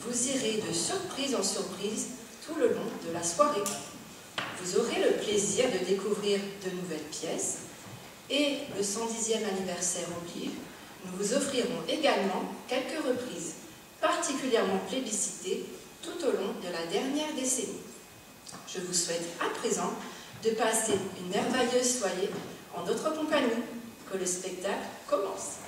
Vous irez de surprise en surprise tout le long de la soirée. Vous aurez le plaisir de découvrir de nouvelles pièces et le 110e anniversaire oblige, nous vous offrirons également quelques reprises particulièrement plébiscitées tout au long de la dernière décennie. Je vous souhaite à présent de passer une merveilleuse soirée en notre compagnie. Que le spectacle commence.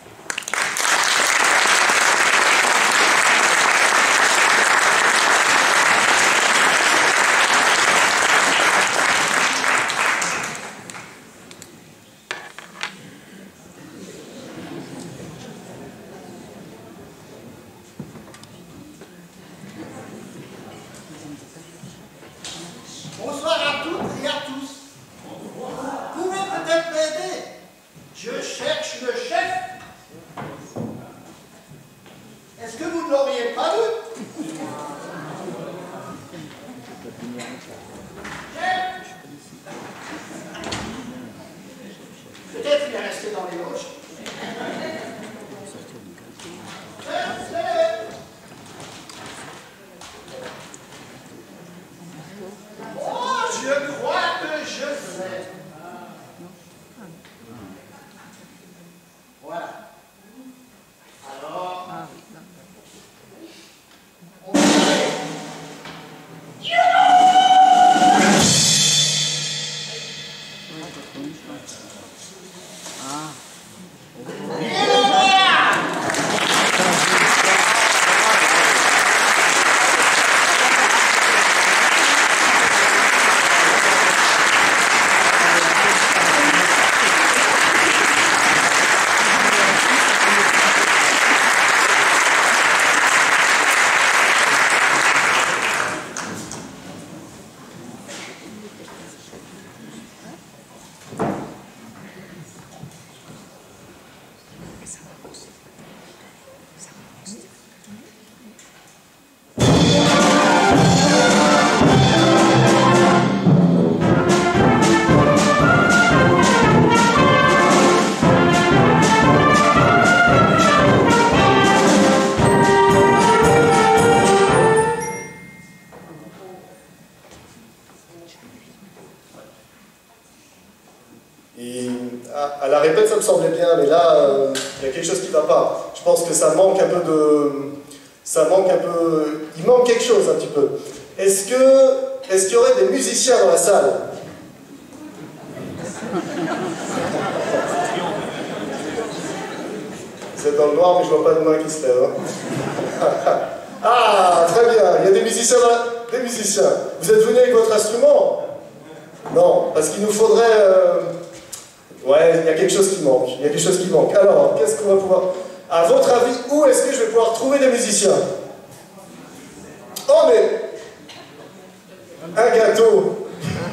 Un gâteau.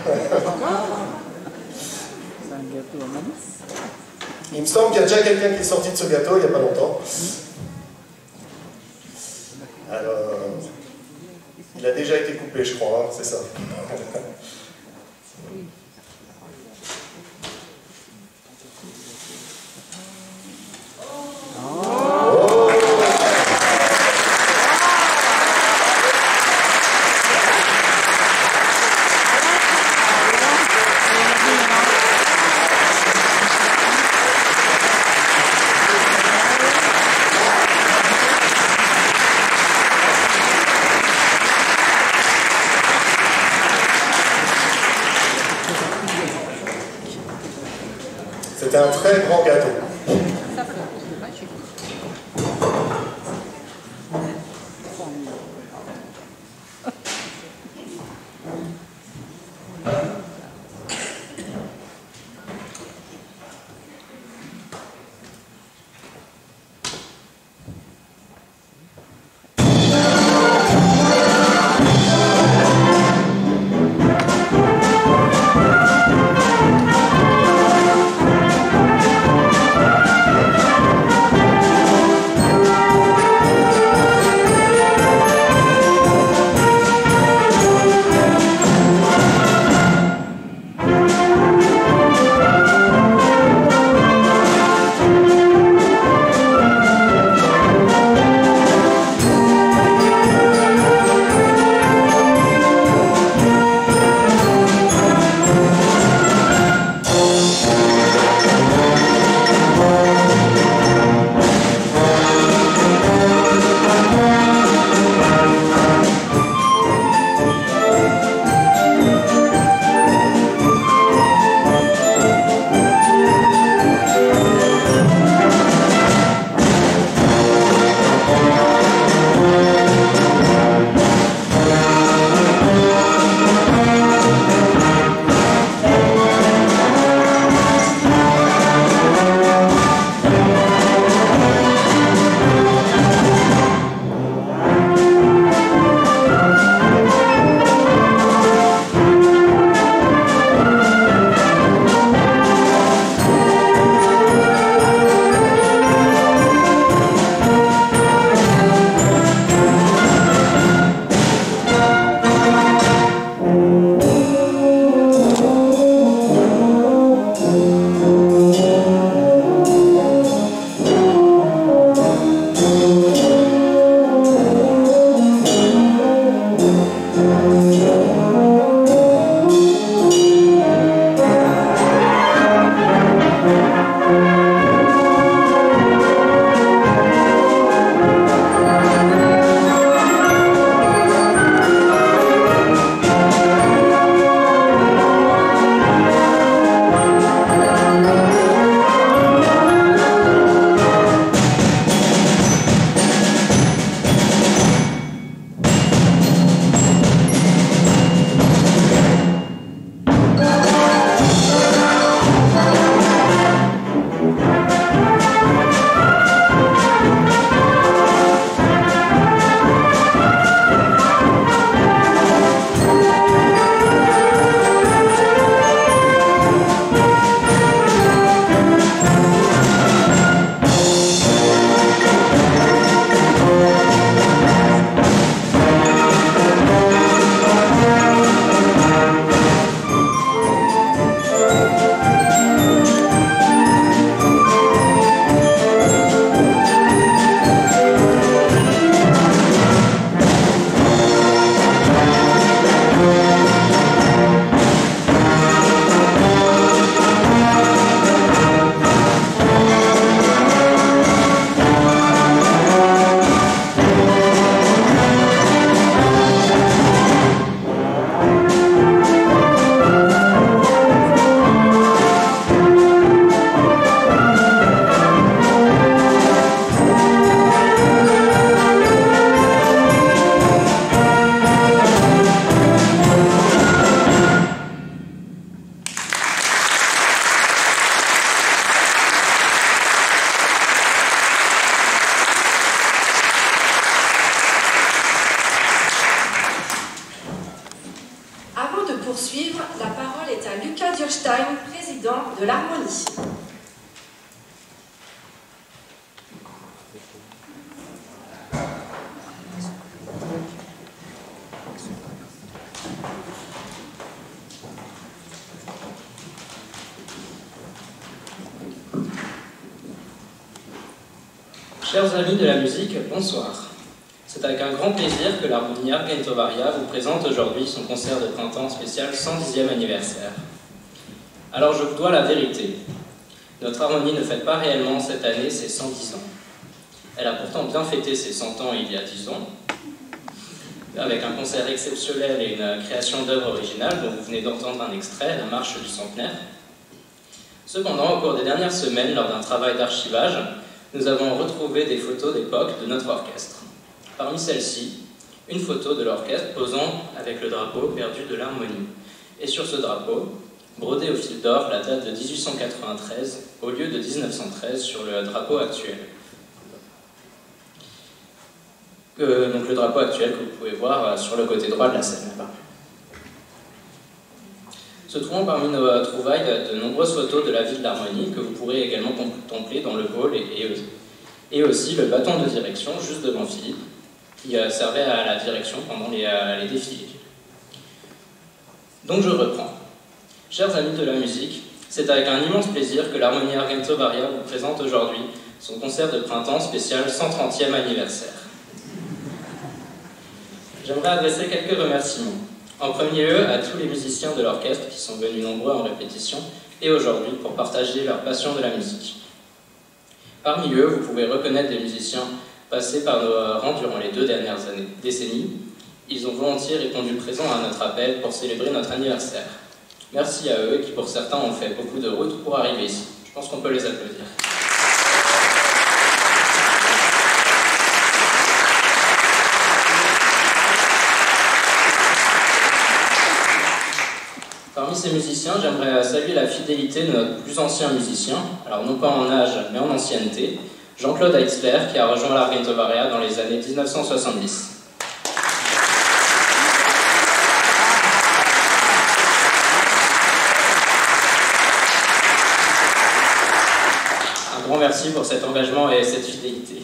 C'est un gâteau Il me semble qu'il y a déjà quelqu'un qui est sorti de ce gâteau il n'y a pas longtemps. Alors, il a déjà été coupé, je crois, hein, c'est ça. Amis de la musique, bonsoir. C'est avec un grand plaisir que l'harmonie Argentovaria vous présente aujourd'hui son concert de printemps spécial 110e anniversaire. Alors je vous dois la vérité. Notre harmonie ne fête pas réellement cette année ses 110 ans. Elle a pourtant bien fêté ses 100 ans il y a 10 ans, avec un concert exceptionnel et une création d'œuvres originales dont vous venez d'entendre un extrait, la marche du centenaire. Cependant, au cours des dernières semaines, lors d'un travail d'archivage, nous avons retrouvé des photos d'époque de notre orchestre. Parmi celles-ci, une photo de l'orchestre posant avec le drapeau perdu de l'harmonie. Et sur ce drapeau, brodé au fil d'or la date de 1893 au lieu de 1913 sur le drapeau actuel. Euh, donc le drapeau actuel que vous pouvez voir euh, sur le côté droit de la scène là-bas. Se trouvant parmi nos euh, trouvailles de nombreuses photos de la ville d'Harmonie que vous pourrez également contempler dans le hall et, et, aussi le bâton de direction juste devant Philippe qui servait à la direction pendant les, les défilés. Donc je reprends. Chers amis de la musique, c'est avec un immense plaisir que l'Harmonie Argento Varia vous présente aujourd'hui son concert de printemps spécial 130e anniversaire. J'aimerais adresser quelques remerciements. En premier lieu, à tous les musiciens de l'orchestre qui sont venus nombreux en répétition et aujourd'hui pour partager leur passion de la musique. Parmi eux, vous pouvez reconnaître des musiciens passés par nos rangs durant les deux dernières décennies. Ils ont volontiers répondu présent à notre appel pour célébrer notre anniversaire. Merci à eux qui, pour certains, ont fait beaucoup de route pour arriver ici. Je pense qu'on peut les applaudir. Parmi ces musiciens, j'aimerais saluer la fidélité de notre plus ancien musicien, alors non pas en âge, mais en ancienneté, Jean-Claude Heitzler, qui a rejoint l'Argentovaria dans les années 1970. merci pour cet engagement et cette fidélité.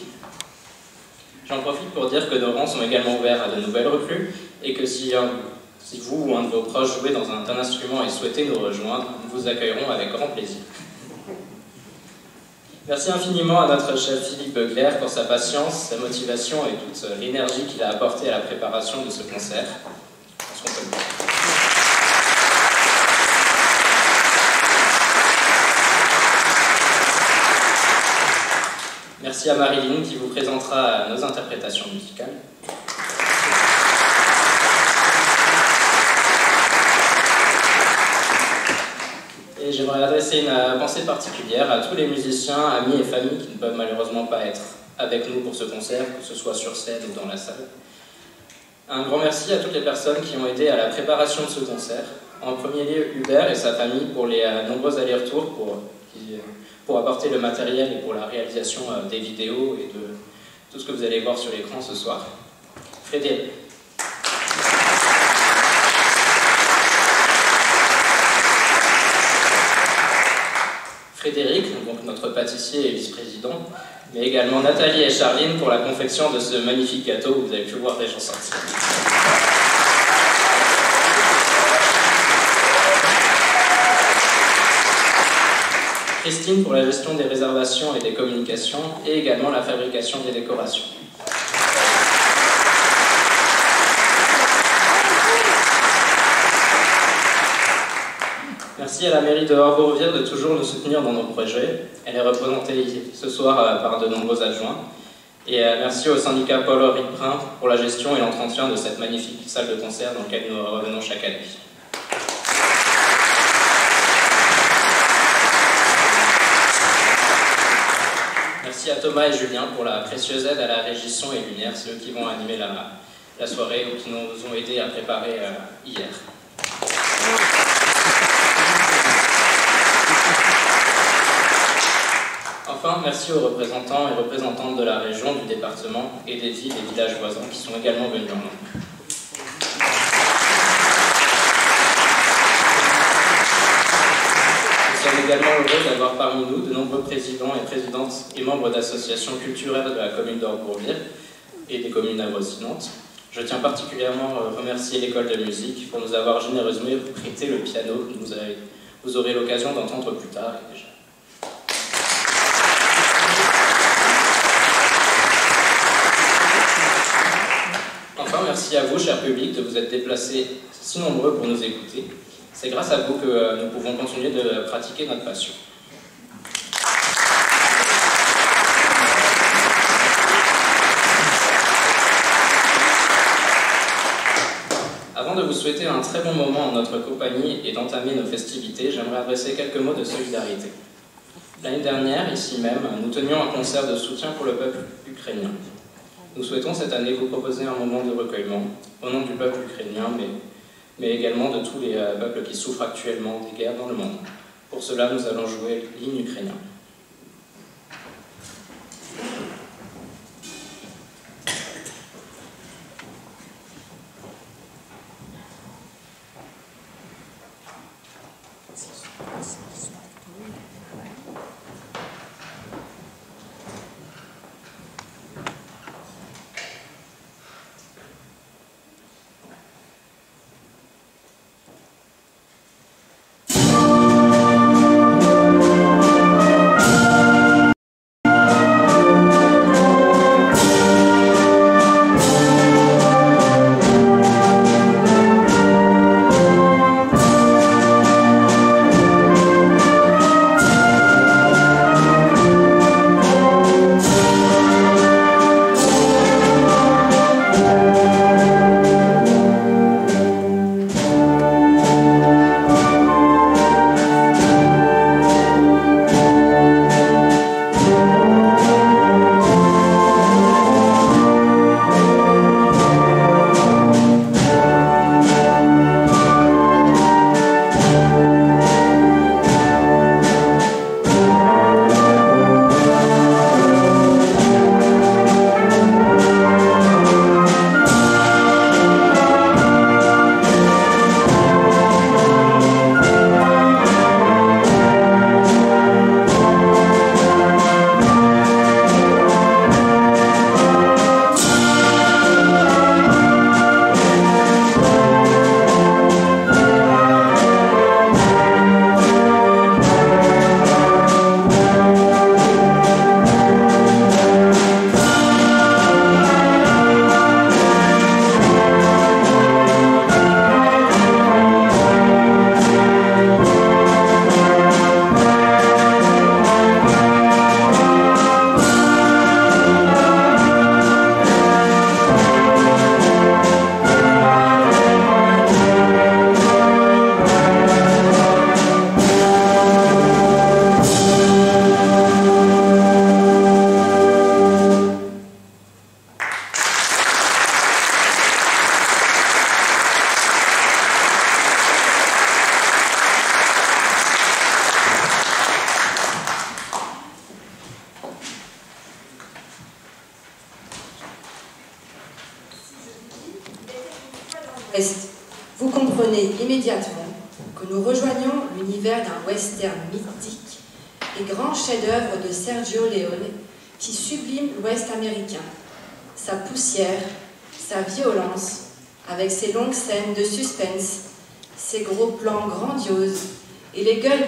J'en profite pour dire que nos rangs sont également ouverts à de nouvelles recrues et que si, si vous ou un de vos proches jouez dans un, instrument et souhaitez nous rejoindre, nous vous accueillerons avec grand plaisir. Merci infiniment à notre chef Philippe Beugler pour sa patience, sa motivation et toute l'énergie qu'il a apportée à la préparation de ce concert. Merci à Marilyn qui vous présentera nos interprétations musicales. Et j'aimerais adresser une pensée particulière à tous les musiciens, amis et familles qui ne peuvent malheureusement pas être avec nous pour ce concert, que ce soit sur scène ou dans la salle. Un grand merci à toutes les personnes qui ont aidé à la préparation de ce concert. En premier lieu, Hubert et sa famille pour les euh, nombreux allers-retours pour pour apporter le matériel et pour la réalisation euh, des vidéos et de tout ce que vous allez voir sur l'écran ce soir. Frédéric. Frédéric, donc notre pâtissier et vice-président, mais également Nathalie et Charline pour la confection de ce magnifique gâteau que vous avez pu voir déjà sortir. Christine pour la gestion des réservations et des communications et également la fabrication des décorations. Merci à la mairie de Orbeau-Rovire de toujours nous soutenir dans nos projets. Elle est représentée ce soir euh, par de nombreux adjoints. Et euh, merci au syndicat Paul-Henri Brun pour la gestion et l'entretien de cette magnifique salle de concert dans laquelle nous revenons chaque année. à Thomas et Julien pour la précieuse aide à la régisson et lumière, ceux qui vont animer la, la soirée ou qui nous ont aidés à préparer euh, hier. Enfin, merci aux représentants et représentantes de la région, du département et des villes et villages voisins qui sont également venus en nombre. également heureux d'avoir parmi nous de nombreux présidents et présidentes et membres d'associations culturelles de la commune d'Orbourville et des communes avoisinantes. Je tiens particulièrement à remercier l'école de musique pour nous avoir généreusement prêté le piano que vous, aurez l'occasion d'entendre plus tard. Enfin, merci à vous, cher public, de vous être déplacés si nombreux pour nous écouter. C'est grâce à vous que euh, nous pouvons continuer de pratiquer notre passion. Avant de vous souhaiter un très bon moment en notre compagnie et d'entamer nos festivités, j'aimerais adresser quelques mots de solidarité. L'année dernière, ici même, nous tenions un concert de soutien pour le peuple ukrainien. Nous souhaitons cette année vous proposer un moment de recueillement au nom du peuple ukrainien, mais également de tous les euh, peuples qui souffrent actuellement des guerres dans le monde. Pour cela, nous allons jouer l'hymne ukrainien.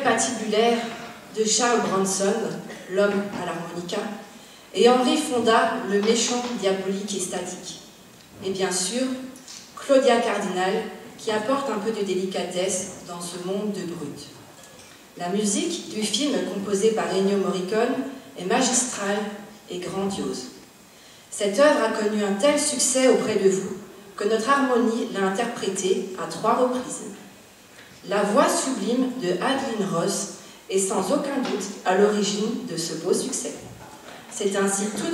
Patibulaires de Charles Bronson, l'homme à l'harmonica, et Henri Fonda, le méchant diabolique et statique. Et bien sûr, Claudia Cardinal, qui apporte un peu de délicatesse dans ce monde de brut. La musique du film composé par Ennio Morricone est magistrale et grandiose. Cette œuvre a connu un tel succès auprès de vous que notre harmonie l'a interprétée à trois reprises. La voix sublime de Adeline Ross est sans aucun doute à l'origine de ce beau succès. C'est ainsi tout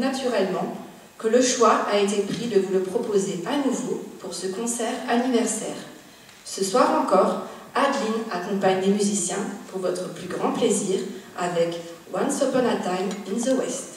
naturellement que le choix a été pris de vous le proposer à nouveau pour ce concert anniversaire. Ce soir encore, Adeline accompagne les musiciens pour votre plus grand plaisir avec Once Upon a Time in the West.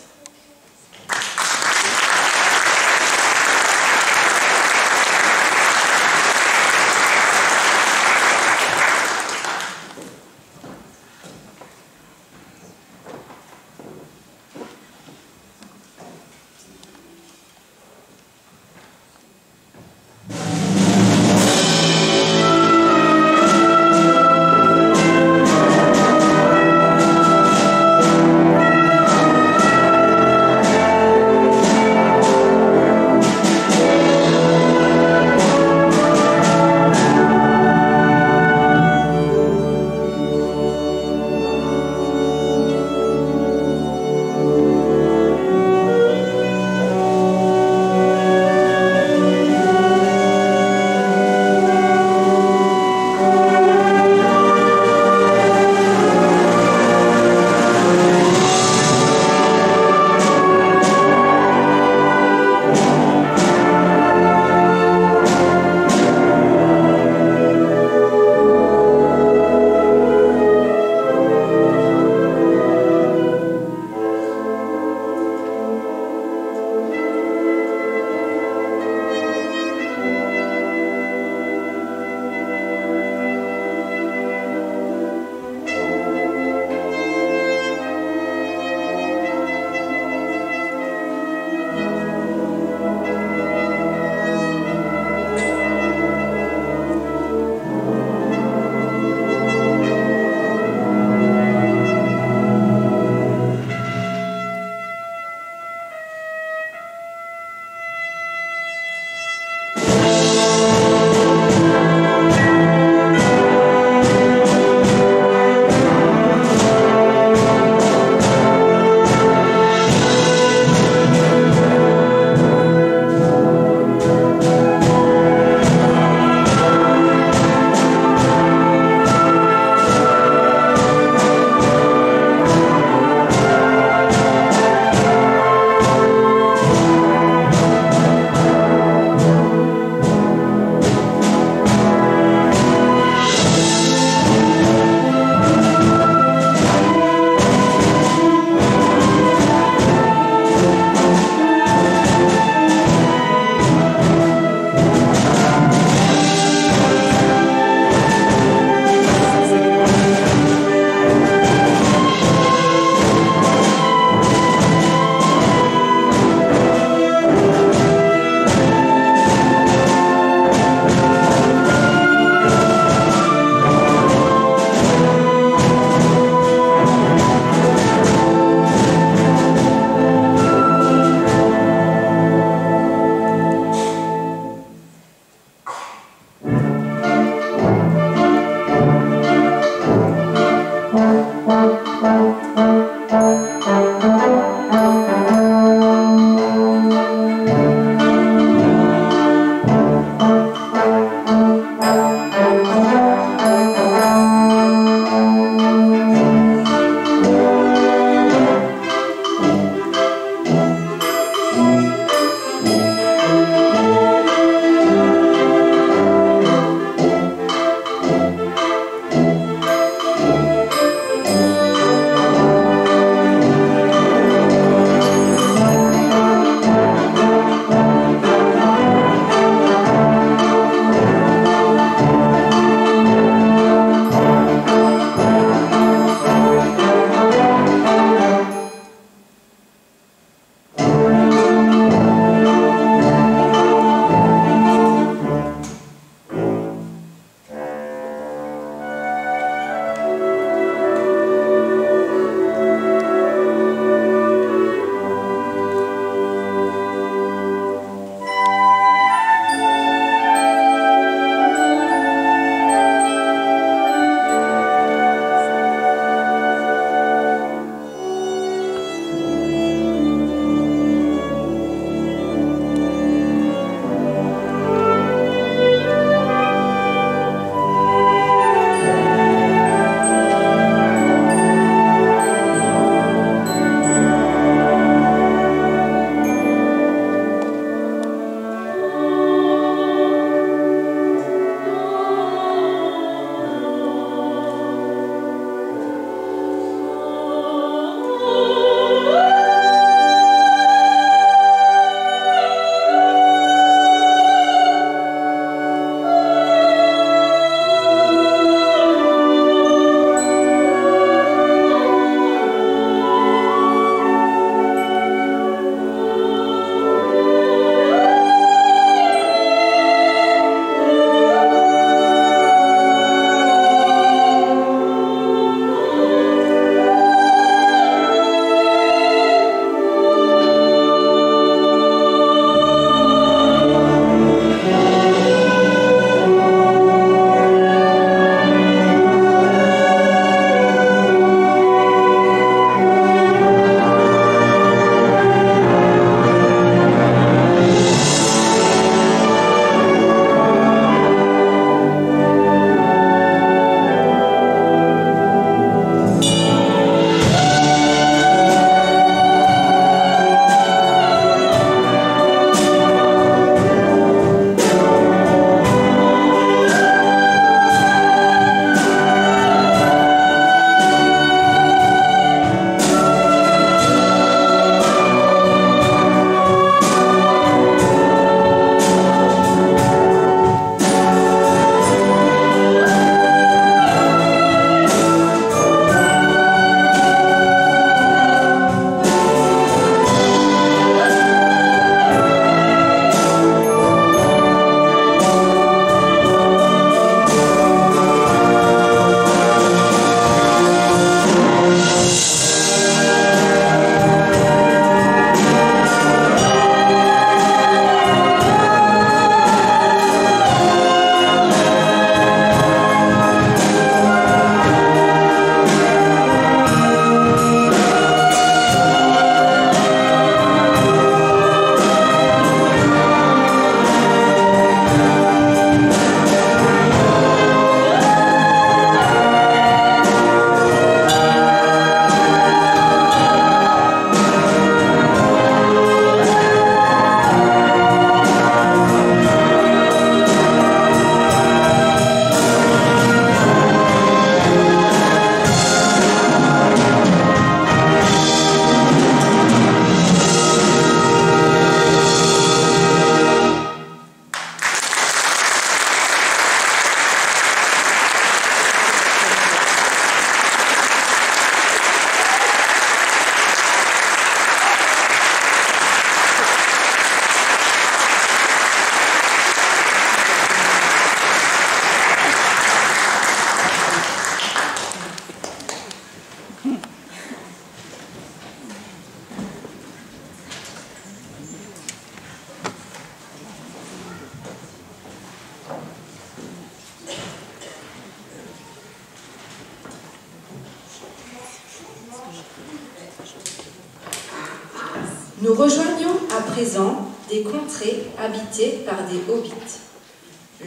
Par des hobbits.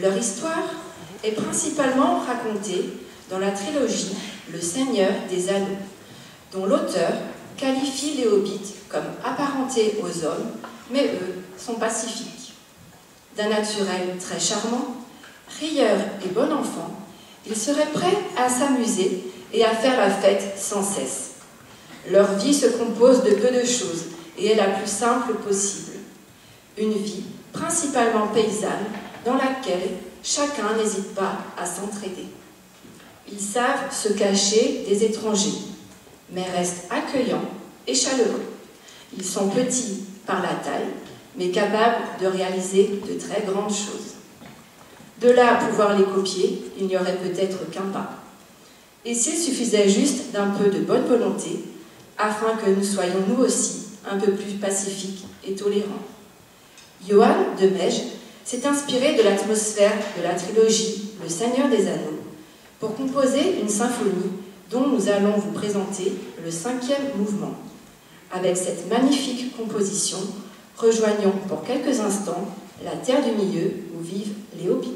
Leur histoire est principalement racontée dans la trilogie Le Seigneur des Anneaux, dont l'auteur qualifie les hobbits comme apparentés aux hommes, mais eux sont pacifiques. D'un naturel très charmant, rieur et bon enfant, ils seraient prêts à s'amuser et à faire la fête sans cesse. Leur vie se compose de peu de choses et est la plus simple possible. Une vie principalement paysanne dans laquelle chacun n'hésite pas à s'entraider. Ils savent se cacher des étrangers, mais restent accueillants et chaleureux. Ils sont petits par la taille, mais capables de réaliser de très grandes choses. De là à pouvoir les copier, il n'y aurait peut-être qu'un pas. Et s'il suffisait juste d'un peu de bonne volonté, afin que nous soyons nous aussi un peu plus pacifiques et tolérants. Johann de Mege s'est inspiré de l'atmosphère de la trilogie Le Seigneur des Anneaux pour composer une symphonie dont nous allons vous présenter le cinquième mouvement. Avec cette magnifique composition, rejoignons pour quelques instants la terre du milieu où vivent les hobbits.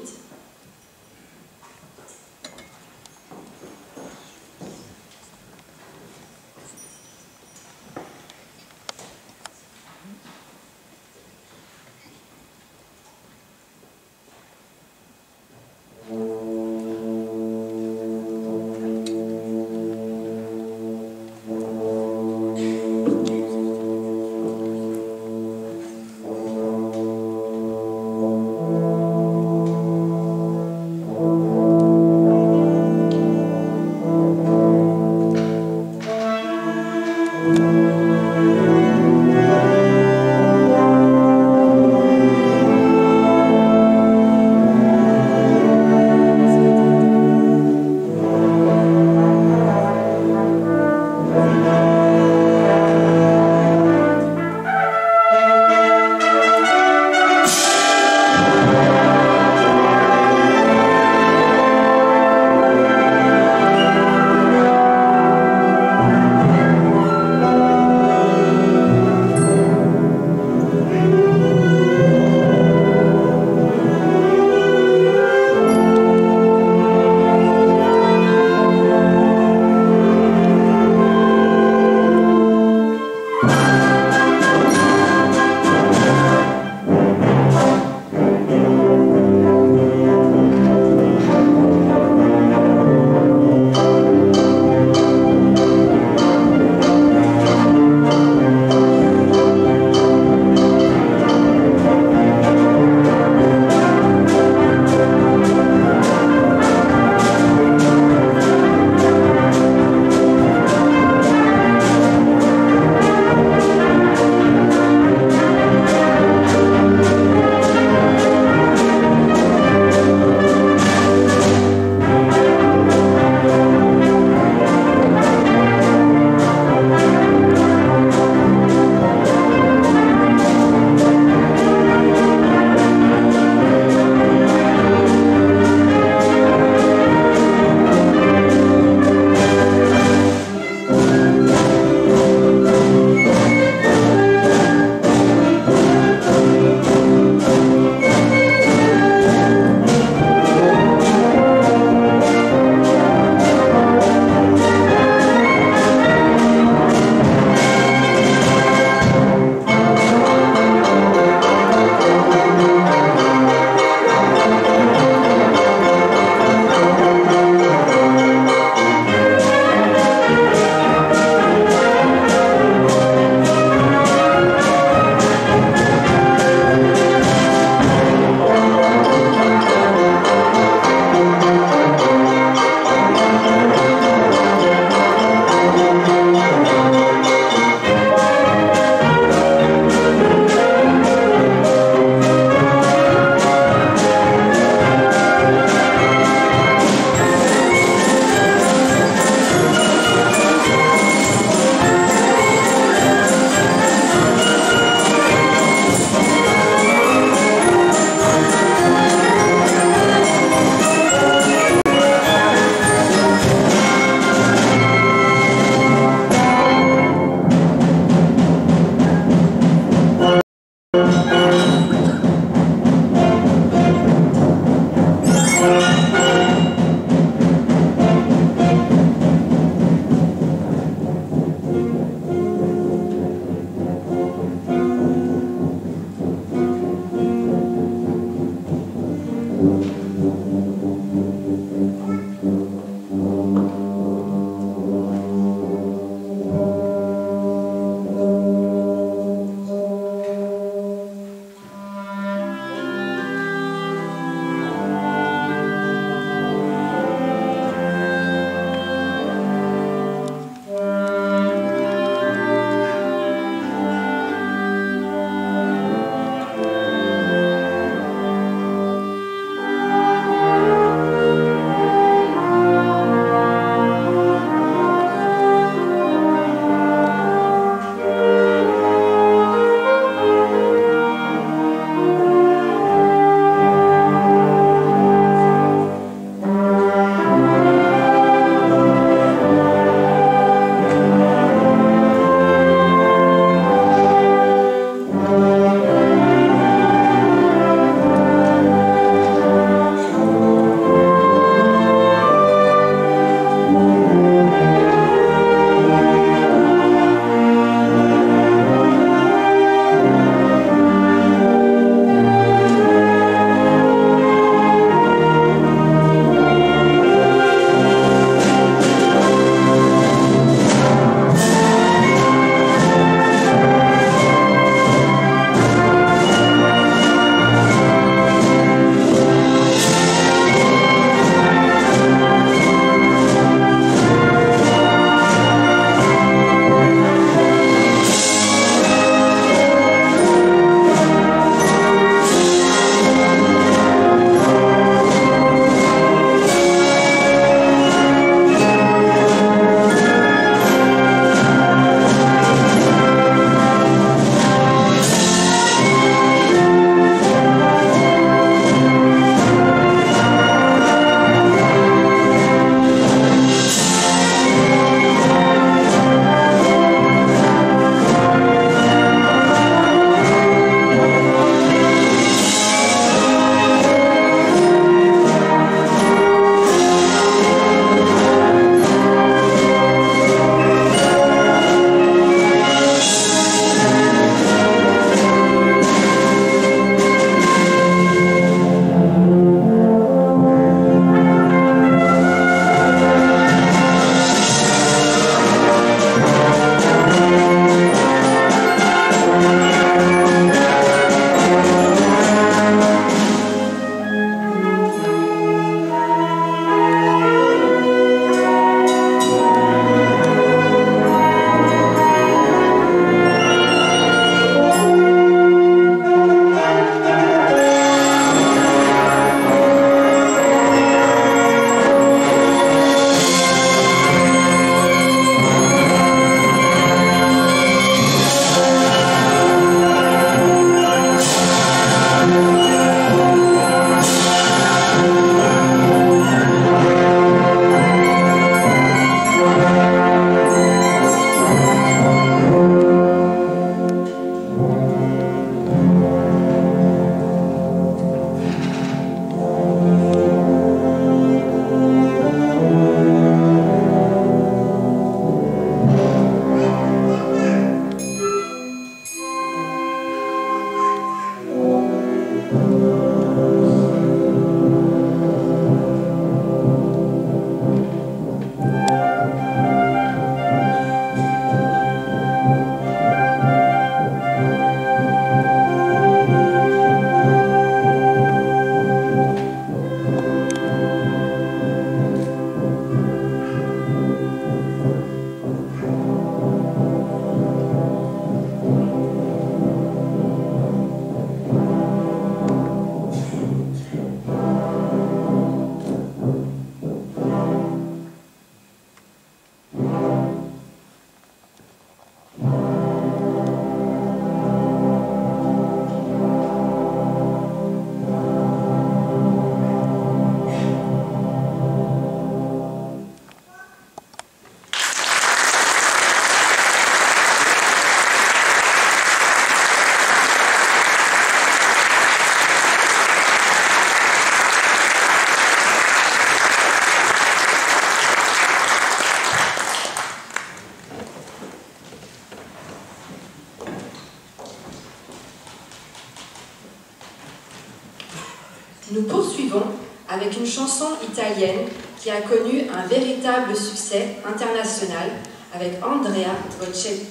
Une chanson italienne qui a connu un véritable succès international avec Andrea Bocelli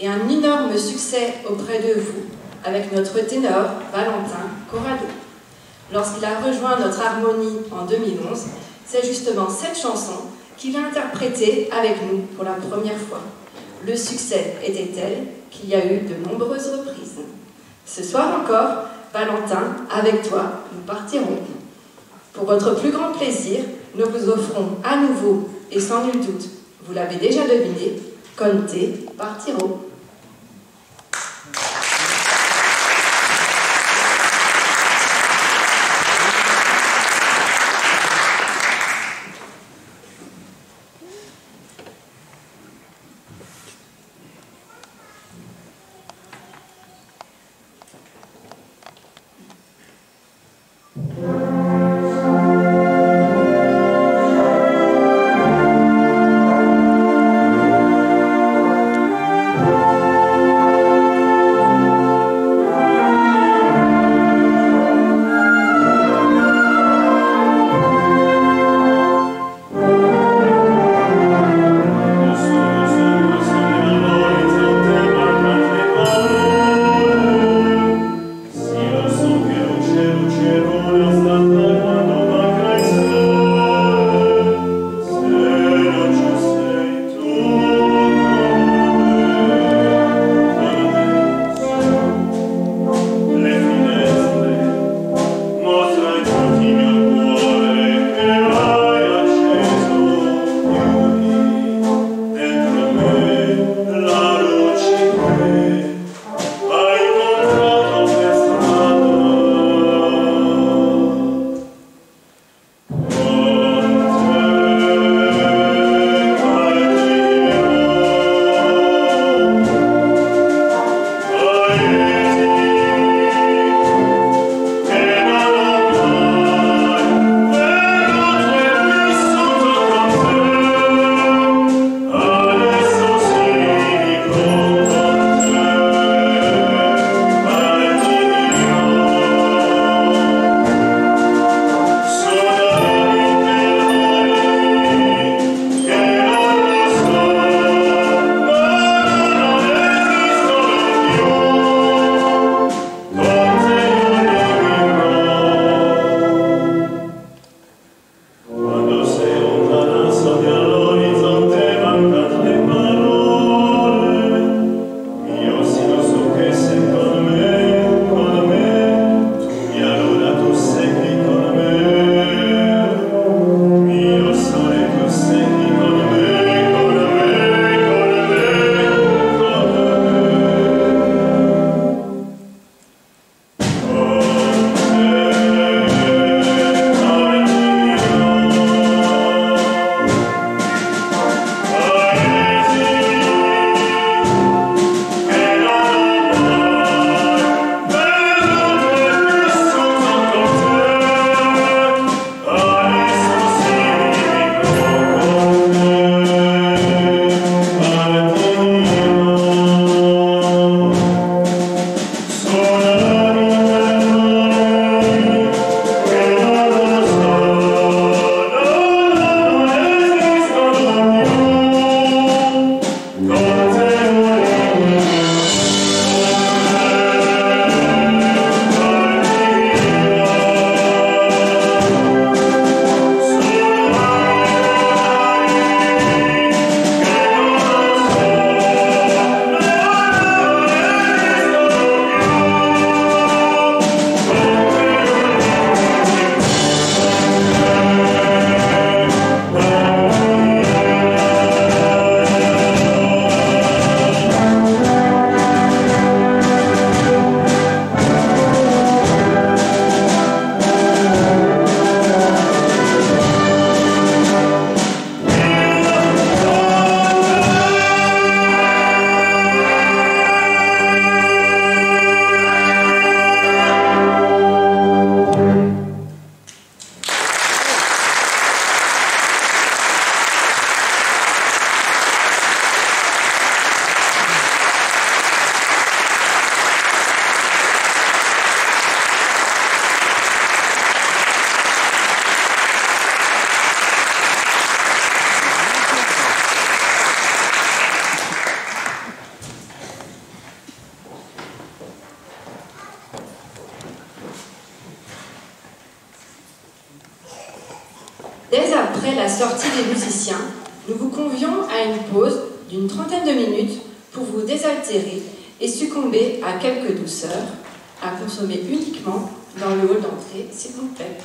et un énorme succès auprès de vous avec notre ténor Valentin Corrado. Lorsqu'il a rejoint notre harmonie en 2011, c'est justement cette chanson qu'il a interprétée avec nous pour la première fois. Le succès était tel qu'il y a eu de nombreuses reprises. Ce soir encore, Valentin, avec toi, nous partirons. Pour votre plus grand plaisir, nous vous offrons à nouveau, et sans nul doute, vous l'avez déjà deviné, Conte Partiro. Consommer uniquement dans le hall d'entrée, s'il vous plaît.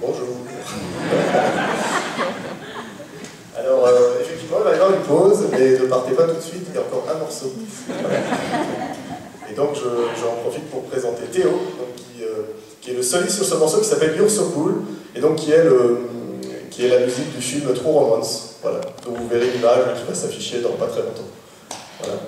Bonjour. Alors, euh, effectivement, il va y avoir une pause, mais ne partez pas tout de suite, il y a encore un morceau. Et donc, j'en profite pour présenter Théo, euh, qui, est le soliste sur ce morceau qui s'appelle You're So et donc qui est, le, qui est la musique du film True Romance. Voilà. Donc, vous verrez l'image qui va s'afficher dans pas très longtemps. Voilà.